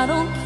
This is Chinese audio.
I don't care.